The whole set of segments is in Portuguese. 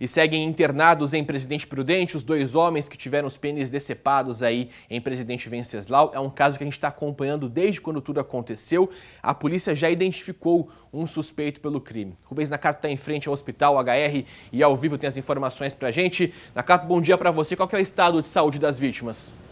e seguem internados em Presidente Prudente. Os dois homens que tiveram os pênis decepados aí em Presidente Venceslau. É um caso que a gente está acompanhando desde quando tudo aconteceu. A polícia já identificou um suspeito pelo crime. Rubens Nakato está em frente ao hospital HR e ao vivo tem as informações para a gente. Nakato, bom dia para você. Qual é o estado de saúde das vítimas?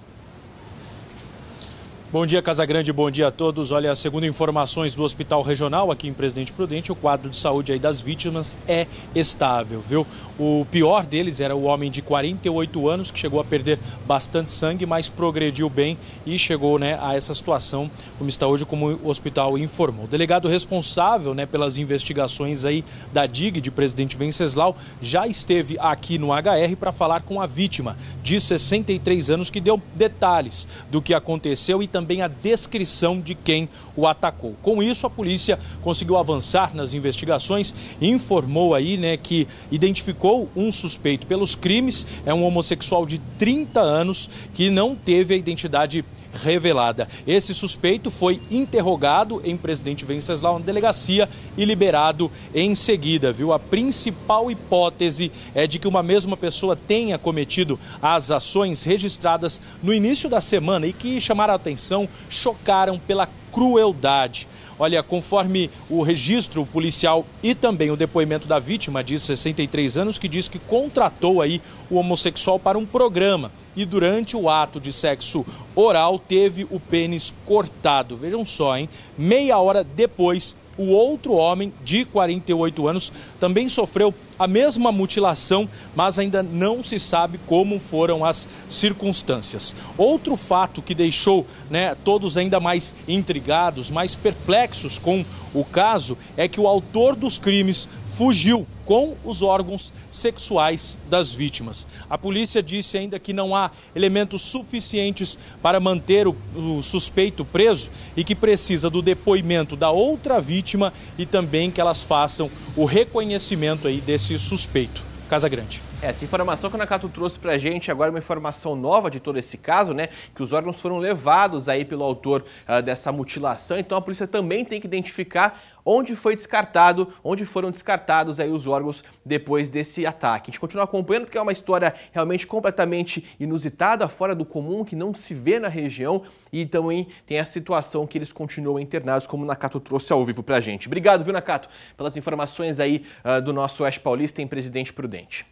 Bom dia, Casagrande, bom dia a todos. Olha, segundo informações do Hospital Regional aqui em Presidente Prudente, o quadro de saúde aí das vítimas é estável, viu? O pior deles era o homem de 48 anos que chegou a perder bastante sangue, mas progrediu bem e chegou, né, a essa situação, como está hoje, como o hospital informou. O delegado responsável, né, pelas investigações aí da DIG de Presidente Venceslau já esteve aqui no HR para falar com a vítima de 63 anos que deu detalhes do que aconteceu e também também a descrição de quem o atacou. Com isso, a polícia conseguiu avançar nas investigações e informou aí, né, que identificou um suspeito pelos crimes, é um homossexual de 30 anos que não teve a identidade revelada. Esse suspeito foi interrogado em Presidente Venceslau na delegacia e liberado em seguida, viu? A principal hipótese é de que uma mesma pessoa tenha cometido as ações registradas no início da semana e que chamaram a atenção, chocaram pela crueldade. Olha, conforme o registro policial e também o depoimento da vítima de 63 anos, que diz que contratou aí o homossexual para um programa e durante o ato de sexo oral teve o pênis cortado. Vejam só, hein? Meia hora depois, o outro homem, de 48 anos, também sofreu a mesma mutilação, mas ainda não se sabe como foram as circunstâncias. Outro fato que deixou né, todos ainda mais intrigados, mais perplexos com o caso, é que o autor dos crimes fugiu com os órgãos sexuais das vítimas. A polícia disse ainda que não há elementos suficientes para manter o, o, suspeito preso e que precisa do depoimento da outra vítima e também que elas façam o reconhecimento aí desse suspeito. Casa Grande. Essa informação que o Nakato trouxe pra gente agora é uma informação nova de todo esse caso, né? Que os órgãos foram levados aí pelo autor uh, dessa mutilação, então a polícia também tem que identificar onde foi descartado, onde foram descartados aí os órgãos depois desse ataque. A gente continua acompanhando porque é uma história realmente completamente inusitada, fora do comum, que não se vê na região e também tem a situação que eles continuam internados, como o Nakato trouxe ao vivo pra gente. Obrigado, viu, Nakato, pelas informações aí uh, do nosso Oeste Paulista em Presidente Prudente.